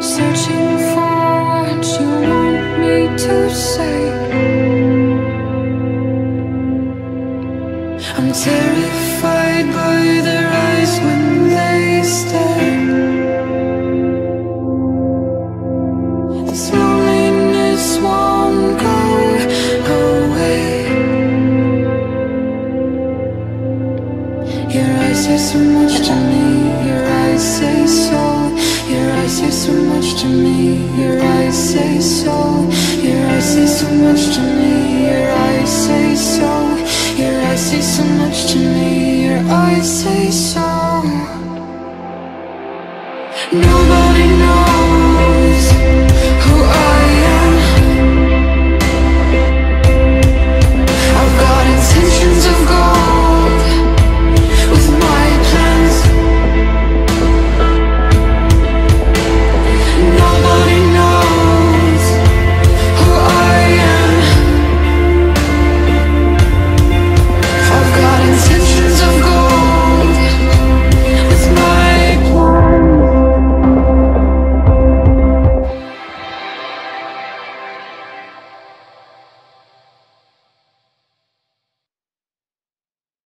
Searching for what you want me to say. I'm terrified by their eyes when they stare. This loneliness won't go away. Your eyes say so much to me. so much to me, your eyes say so. Your eyes say so much to me, your eyes say so. Your eyes say so much to me, your eyes say so. Nobody